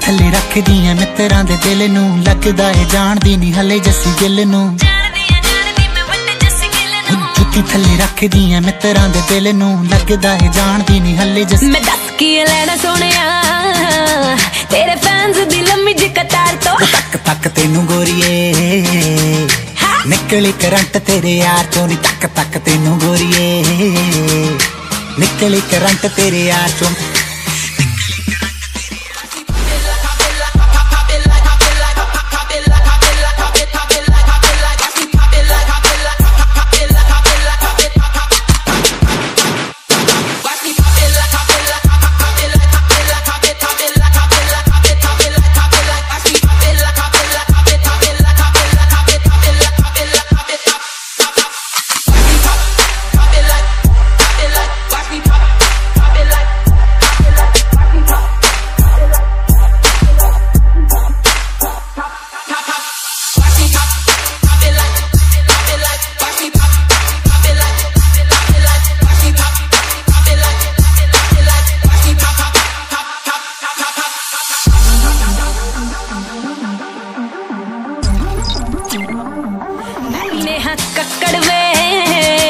ਥੱਲੇ ਰੱਖਦੀ ਐ ਮਿੱਤਰਾਂ ਦੇ ਦਿਲ ਨੂੰ। ਲੱਗਦਾ ਏ ਜਾਣਦੀ ਨਹੀਂ ਹਲੇ ਜੱਸੀ ਗਿੱਲ ਨੂੰ। ਜੁੱਤੀ ਥੱਲੇ ਰੱਖਦੀ ਐ ਮਿੱਤਰਾਂ ਦੇ ਦਿਲ ਨੂੰ। ਲੱਗਦਾ ਏ ਜਾਣਦੀ ਨਹੀਂ ਹਲੇ ਜੱਸੀ। ਮੈਂ ਦੱਸ ਕੀ ਲੈਣਾ ਸੋਹਣਿਆ? ਤੇਰੇ ਫੈਨਸ ਦੀ ਲੰਮੀ ਜਿਹੀ ਕਤਾਰ ਤੋਂ। ਤੱਕ ਤੱਕ ਤੈਨੂੰ ਗੋਰੀਏ। ਨਿਕਲੀ ਕਰੰਟ ਤੇਰੇ ਯਾਰ ਚੋਂ ਨੀ। ਤੱਕ ਤੱਕ ਤੈਨੂੰ ਗੋਰੀਏ। ਨਿਕਲੀ ਕਰੰਟ ਤੇਰੇ ਯਾਰ ਚੋਂ। कक्कड़ में